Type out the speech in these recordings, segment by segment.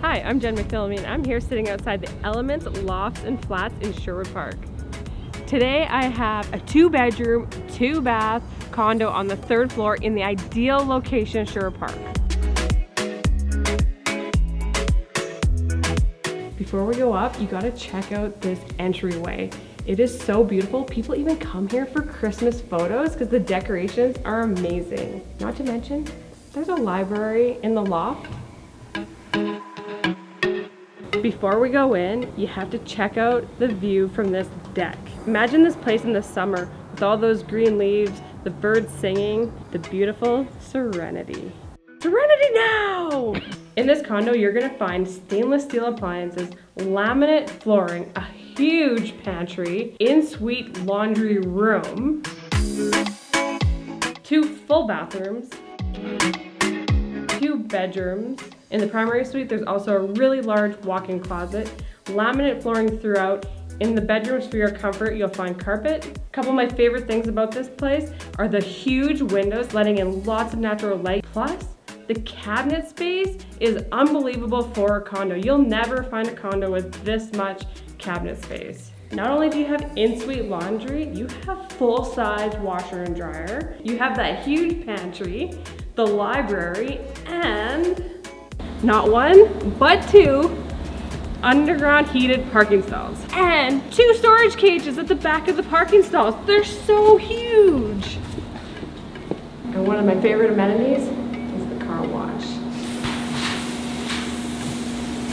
Hi, I'm Jenn McPhillamey and I'm here sitting outside the Elements Lofts and Flats in Sherwood Park. Today I have a two bedroom, two bath condo on the third floor in the ideal location Sherwood Park. Before we go up, you gotta check out this entryway. It is so beautiful. People even come here for Christmas photos because the decorations are amazing. Not to mention, there's a library in the loft before we go in, you have to check out the view from this deck. Imagine this place in the summer with all those green leaves, the birds singing, the beautiful serenity. Serenity now! In this condo, you're gonna find stainless steel appliances, laminate flooring, a huge pantry, in-suite laundry room, two full bathrooms, bedrooms. In the primary suite, there's also a really large walk-in closet, laminate flooring throughout. In the bedrooms for your comfort, you'll find carpet. A couple of my favorite things about this place are the huge windows letting in lots of natural light. Plus, the cabinet space is unbelievable for a condo. You'll never find a condo with this much cabinet space. Not only do you have in-suite laundry, you have full-size washer and dryer. You have that huge pantry, the library, and not one, but two underground heated parking stalls. And two storage cages at the back of the parking stalls. They're so huge. And one of my favorite amenities is the car wash.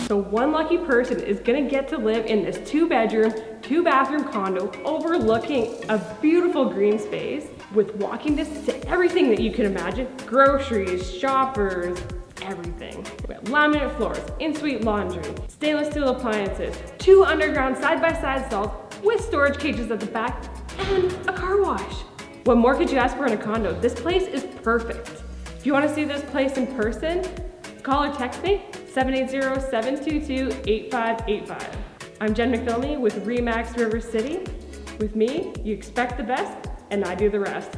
So one lucky person is gonna get to live in this two bedroom, two bathroom condo overlooking a beautiful green space with walking distance to everything that you can imagine. Groceries, shoppers, everything. We have laminate floors, in-suite laundry, stainless steel appliances, two underground side-by-side -side stalls with storage cages at the back, and a car wash. What more could you ask for in a condo? This place is perfect. If you wanna see this place in person, call or text me, 780-722-8585. I'm Jenn McPhillamey with REMAX River City. With me, you expect the best, and I do the rest.